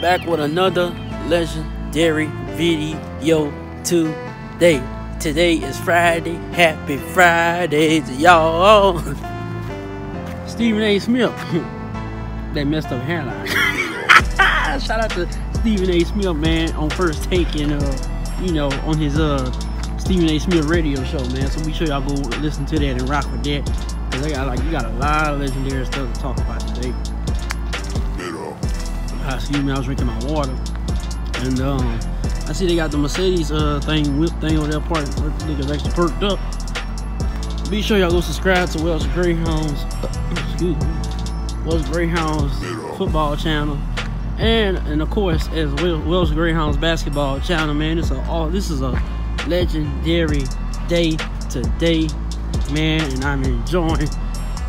Back with another legendary video today. Today is Friday. Happy Friday to y'all. Stephen A. Smith. that messed up hairline. Shout out to Stephen A. Smith, man, on first take and uh, you know, on his uh Stephen A. Smith radio show, man. So be sure y'all go listen to that and rock with that. Cause they got like you got a lot of legendary stuff to talk about today. I see me, I was drinking my water. And um, I see they got the Mercedes uh, thing, whip thing over there parked. Niggas actually perked up. Be sure y'all go subscribe to Welsh Greyhounds. excuse me. Welsh Greyhounds football channel. And and of course as Welsh Greyhounds basketball channel, man. It's a all this is a legendary day today, man, and I'm enjoying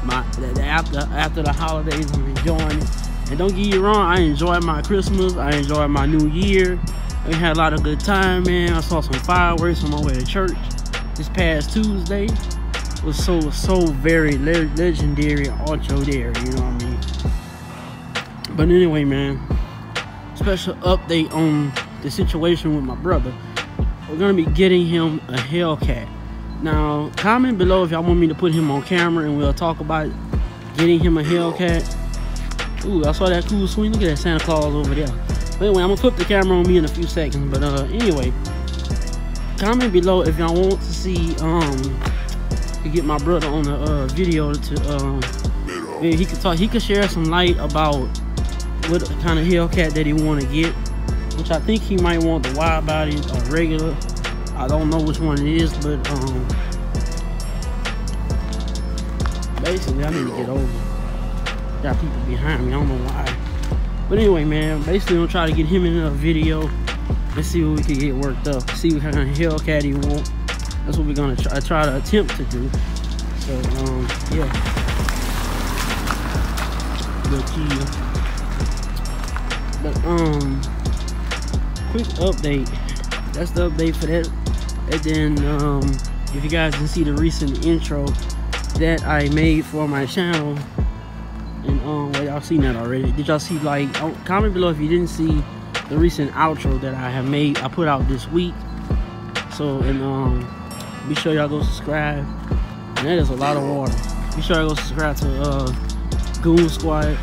my after after the holidays, I'm enjoying it. And don't get you wrong, I enjoy my Christmas. I enjoy my New Year. We had a lot of good time, man. I saw some fireworks on my way to church this past Tuesday. It was so so very le legendary, ultra there. You know what I mean? But anyway, man. Special update on the situation with my brother. We're gonna be getting him a Hellcat. Now, comment below if y'all want me to put him on camera and we'll talk about getting him a Hellcat. Ooh, I saw that cool swing. Look at that Santa Claus over there. Anyway, I'm gonna flip the camera on me in a few seconds. But uh, anyway, comment below if y'all want to see um to get my brother on the uh, video to um he could talk. He could share some light about what kind of Hellcat that he want to get, which I think he might want the wide body or regular. I don't know which one it is, but um basically I need to get over got people behind me. I don't know why. But anyway, man, basically I'm gonna try to get him in a video and see what we can get worked up. See what kind of Hellcat he want. That's what we're gonna try, try to attempt to do. So, um, yeah. But um, quick update. That's the update for that. And then um, if you guys can see the recent intro that I made for my channel and um y'all seen that already. Did y'all see like oh, comment below if you didn't see the recent outro that i have made i put out this week. So and um be sure y'all go subscribe. And that is a lot of water. Be sure y'all go subscribe to uh goon squad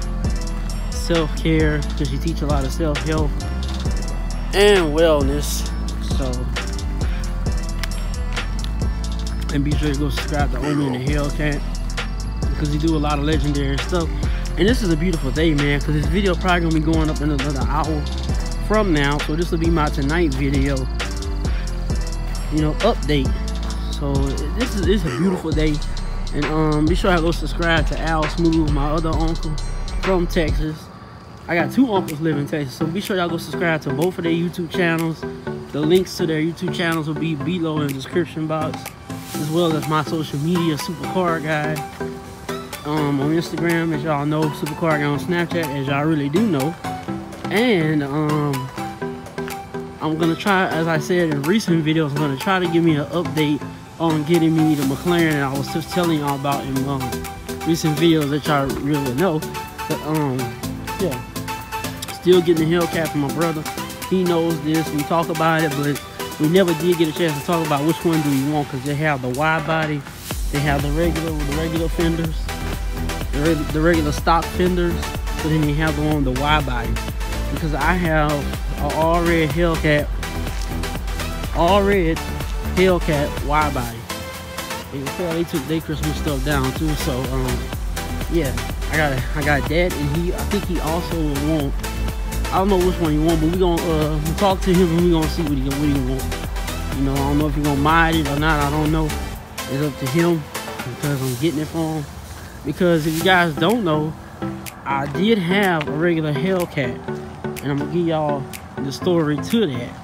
self-care because you teach a lot of self-help and wellness. So and be sure to go subscribe to Omi and the Hellcat because he do a lot of legendary stuff and this is a beautiful day man because this video probably gonna be going up in another hour from now. So this will be my tonight video you know update. So this is, is a beautiful day. And um be sure to go subscribe to al smooth my other uncle from texas. I got two uncles live in texas so be sure y'all go subscribe to both of their youtube channels. The links to their youtube channels will be below in the description box as well as my social media supercar guy um, on Instagram, as y'all know, Supercar Guy on Snapchat, as y'all really do know. And um, I'm gonna try, as I said in recent videos, I'm gonna try to give me an update on getting me the McLaren I was just telling y'all about in um, recent videos that y'all really know. But um, yeah, still getting the Hellcat from my brother. He knows this. We talk about it, but we never did get a chance to talk about which one do you want because they have the wide body, they have the regular with the regular fenders the, regular stock fenders, but then you have the one with the wide body. Because I have an all red Hellcat, all red Hellcat wide body. Can they took their Christmas stuff down too. So um, yeah, I got I got that, and he I think he also want. I don't know which one he want, but we gonna uh, talk to him and we gonna see what he what he want. You know, I don't know if he gonna mind it or not. I don't know. It's up to him because I'm getting it for him because if you guys don't know I did have a regular Hellcat and I'm gonna give y'all the story to that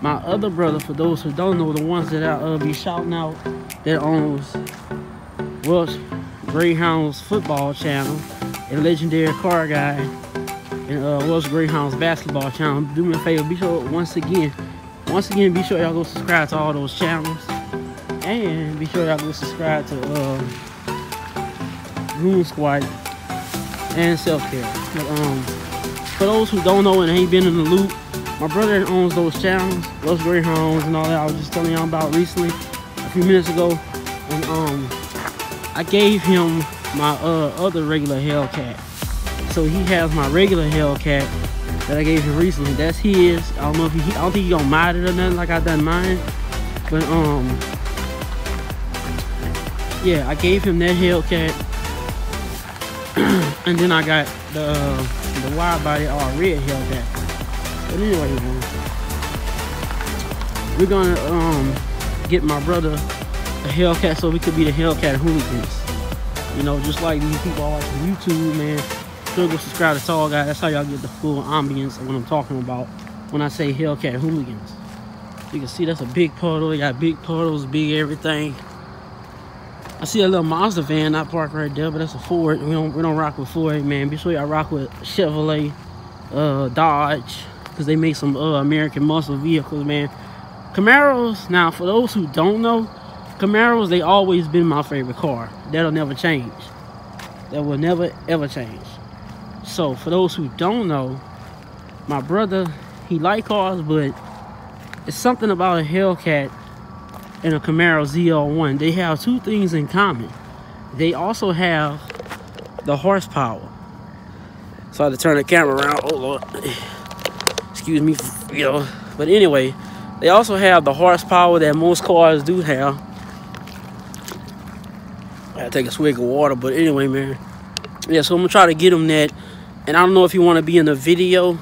my other brother, for those who don't know, the ones that I uh, be shouting out, that owns Welsh Greyhounds football channel, a legendary car guy, and uh, Welsh Greyhounds basketball channel. Do me a favor, be sure once again, once again, be sure y'all go subscribe to all those channels, and be sure y'all go subscribe to uh, Room Squad and Self Care. But um, for those who don't know and ain't been in the loop, my brother owns those channels, those Greyhounds and all that. I was just telling y'all about recently, a few minutes ago, and um, I gave him my uh, other regular Hellcat. So he has my regular Hellcat that I gave him recently. That's his. I don't know if he, I don't think he gonna mod it or nothing like I done mine. But um, yeah, I gave him that Hellcat, and then I got the uh, the wide body or red Hellcat. But anyway, we're gonna um get my brother a Hellcat so we could be the Hellcat hooligans. You know, just like these people watching YouTube, man. Still go subscribe to Tall Guy. That's how y'all get the full ambience of what I'm talking about when I say Hellcat hooligans. You can see that's a big puddle. They got big puddles, big everything. I see a little Mazda van not parked right there, but that's a Ford. We don't we don't rock with Ford, man. Be sure y'all rock with Chevrolet, uh, Dodge, because they make some uh, American muscle vehicles, man. Camaros, now for those who don't know, Camaros, they always been my favorite car. That'll never change. That will never ever change. So for those who don't know, my brother, he like cars, but it's something about a Hellcat and a Camaro ZL1. They have two things in common. They also have the horsepower. So I had to turn the camera around. Oh Lord excuse me, you know. But anyway, they also have the horsepower that most cars do have. I gotta take a swig of water, but anyway, man. Yeah, so I'm gonna try to get him that. And I don't know if you want to be in the video.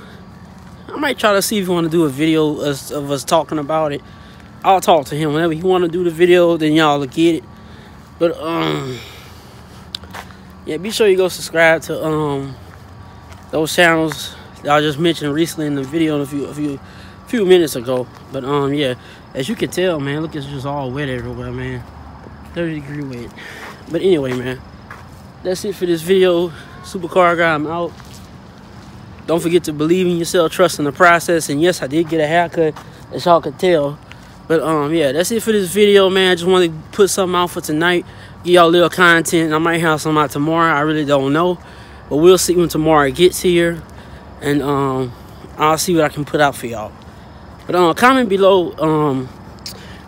I might try to see if you want to do a video of us talking about it. I'll talk to him whenever he want to do the video. Then y'all will get it. But um, yeah, be sure you go subscribe to um those channels that I just mentioned recently in the video a few a few few minutes ago. But um yeah, as you can tell, man, look it's just all wet everywhere, man. 30 degree wet. But anyway, man, that's it for this video. Supercar guy, I'm out. Don't forget to believe in yourself, trust in the process. And yes, I did get a haircut, as y'all can tell. But um, yeah, that's it for this video, man. I just wanted to put something out for tonight. Give y'all a little content. I might have some out tomorrow. I really don't know. But we'll see when tomorrow gets here and um, I'll see what I can put out for y'all. But um, comment below. Um,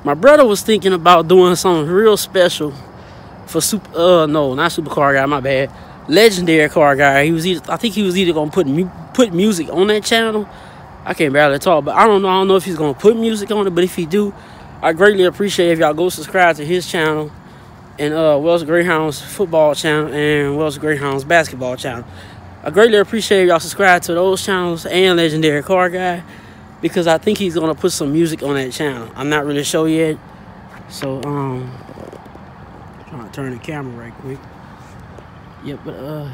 my brother was thinking about doing something real special for super. Uh, no, not super car guy. My bad. Legendary car guy. He was either. I think he was either gonna put mu put music on that channel. I can't barely talk, but I don't know. I don't know if he's gonna put music on it. But if he do, I greatly appreciate if y'all go subscribe to his channel and uh, Welsh Greyhounds football channel and Welsh Greyhounds basketball channel. I greatly appreciate y'all subscribe to those channels and Legendary Car Guy because I think he's gonna put some music on that channel. I'm not really sure yet. So um trying to turn the camera right quick. Yep, but uh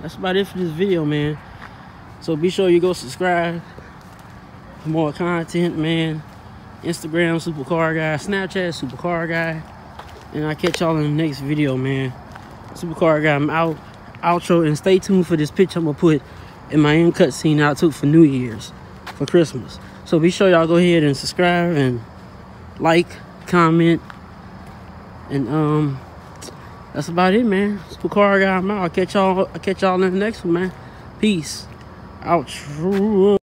that's about it for this video, man. So be sure you go subscribe more content, man. Instagram Supercar Guy, Snapchat Supercar Guy. And I'll catch y'all in the next video, man. Supercar Guy, I'm out outro and stay tuned for this picture I'm gonna put in my end cutscene I took for New Year's for Christmas. So be sure y'all go ahead and subscribe and like, comment, and um that's about it man. Supercar guy I'm out. I'll catch y'all I'll catch y'all in the next one, man. Peace. Outro.